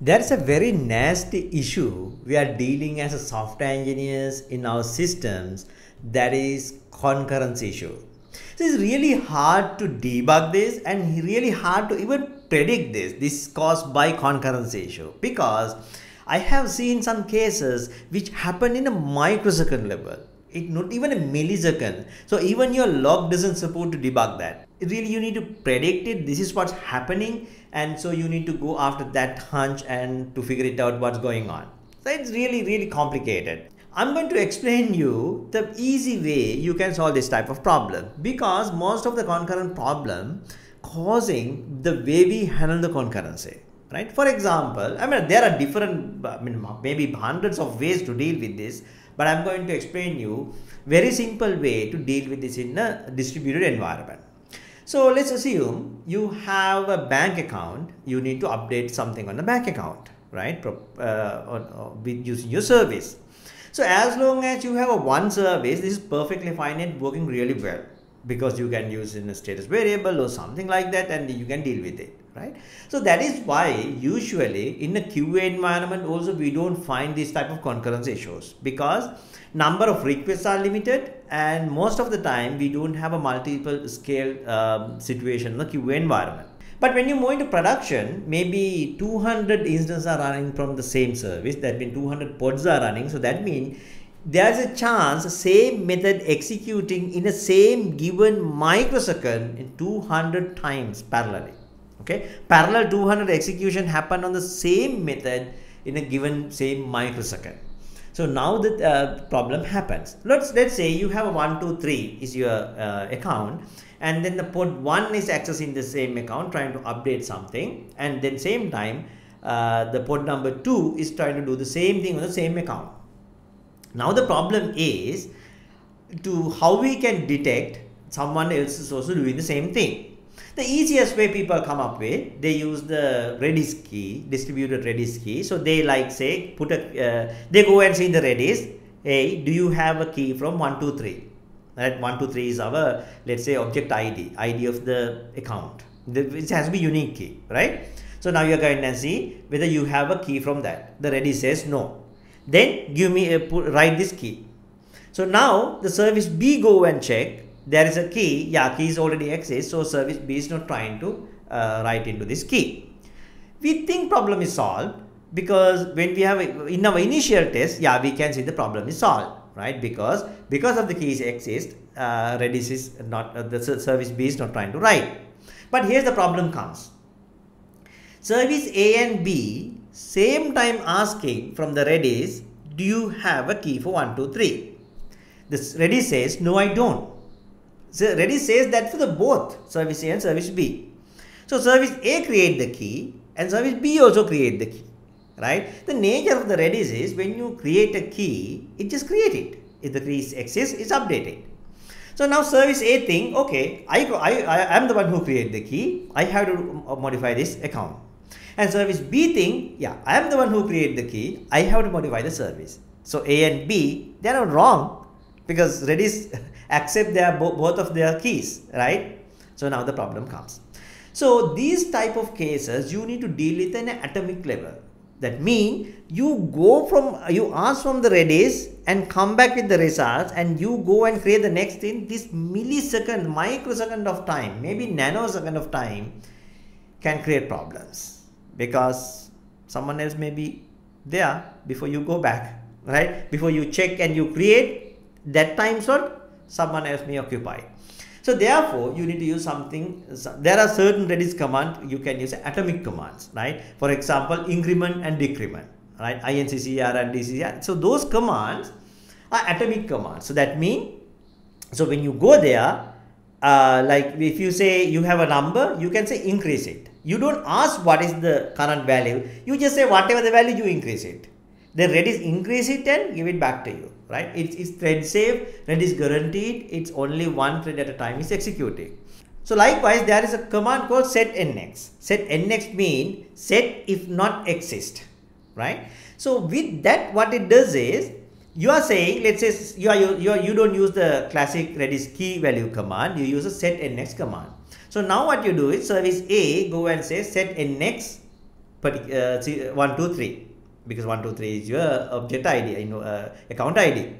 There's a very nasty issue we are dealing as a software engineers in our systems that is concurrency issue. So it's really hard to debug this and really hard to even predict this. This is caused by concurrency issue because I have seen some cases which happen in a microsecond level. It not even a millisecond. So even your log doesn't support to debug that. Really you need to predict it. This is what's happening and so you need to go after that hunch and to figure it out what's going on. So it's really really complicated. I'm going to explain you the easy way you can solve this type of problem because most of the concurrent problem causing the way we handle the concurrency right for example i mean there are different i mean maybe hundreds of ways to deal with this but i'm going to explain you very simple way to deal with this in a distributed environment so let's assume you have a bank account you need to update something on the bank account right uh, on, uh, with using your service. So as long as you have a one service, this is perfectly fine and working really well because you can use in a status variable or something like that and you can deal with it right so that is why usually in a qa environment also we don't find these type of concurrence issues because number of requests are limited and most of the time we don't have a multiple scale um, situation in the qa environment but when you move into production, maybe 200 instances are running from the same service. That means 200 pods are running. So that means there's a chance same method executing in the same given microsecond in 200 times parallelly. Okay, parallel 200 execution happen on the same method in a given same microsecond. So now the uh, problem happens. Let's let's say you have a one two three is your uh, account and then the pod 1 is accessing the same account trying to update something and then same time uh, the pod number 2 is trying to do the same thing on the same account now the problem is to how we can detect someone else is also doing the same thing. The easiest way people come up with they use the redis key distributed redis key. So they like say put a uh, they go and see the redis. Hey do you have a key from 123 right? 123 is our let's say object id id of the account which has to be unique key right? So now you're going to see whether you have a key from that. The redis says no then give me a put, write this key. So now the service b go and check. There is a key. Yeah key is already exists so service b is not trying to uh, write into this key. We think problem is solved because when we have a, in our initial test yeah we can see the problem is solved right? Because because of the keys exist uh, redis is not uh, the service b is not trying to write. But here's the problem comes. Service a and b same time asking from the redis do you have a key for 1 2 3 this redis says no i don't so redis says that for the both service a and service b so service a create the key and service b also create the key right? The nature of the Redis is when you create a key, it just create it. If the key exists, it's updated. So now service A think, okay, I, I, I am the one who create the key. I have to modify this account. And service B thing, yeah, I am the one who created the key. I have to modify the service. So A and B, they are not wrong because Redis accept their both of their keys, right? So now the problem comes. So these type of cases you need to deal with an atomic level. That mean you go from, you ask from the Redis and come back with the results and you go and create the next thing. This millisecond, microsecond of time, maybe nanosecond of time can create problems because someone else may be there before you go back, right? Before you check and you create that time slot, someone else may occupy. So therefore, you need to use something, there are certain Redis command, you can use atomic commands, right? For example, increment and decrement, right? INCR and DECR. So those commands are atomic commands. So that means, so when you go there, uh, like if you say you have a number, you can say increase it. You don't ask what is the current value. You just say whatever the value, you increase it. Then Redis increase it and give it back to you right? It's, it's thread safe, Redis guaranteed, it's only one thread at a time is executing. So likewise, there is a command called set nx. Set nx mean set if not exist, right? So with that, what it does is you are saying, let's say you are you are, you don't use the classic Redis key value command, you use a set nx command. So now what you do is service A go and say set nx uh, 1, 2, 3 because 1, 2, 3 is your object ID, you know, uh, account ID.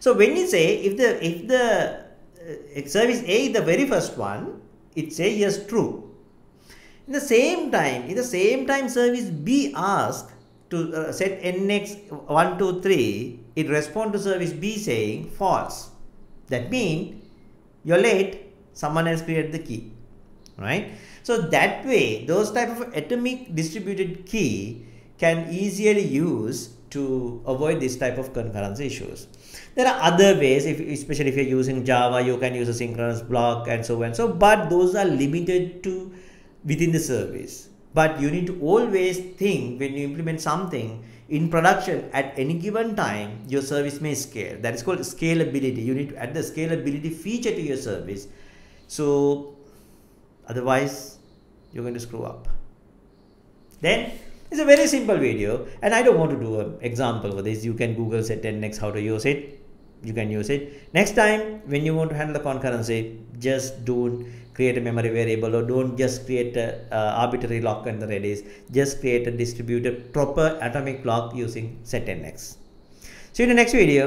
So when you say if the if the uh, service A is the very first one, it says yes true. In the same time, in the same time service B asks to uh, set nx 1, 2, 3, it responds to service B saying false. That means you're late, someone else created the key, right? So that way, those type of atomic distributed key can easily use to avoid this type of concurrence issues. There are other ways, if, especially if you're using Java, you can use a synchronous block and so on. So, but those are limited to within the service. But you need to always think when you implement something in production at any given time, your service may scale. That is called scalability. You need to add the scalability feature to your service. So otherwise you're going to screw up. Then it's a very simple video and I don't want to do an example for this. You can Google set nx how to use it. You can use it. Next time when you want to handle the concurrency, just don't create a memory variable or don't just create a uh, arbitrary lock in the redis just create a distributed proper atomic clock using set nx see you in the next video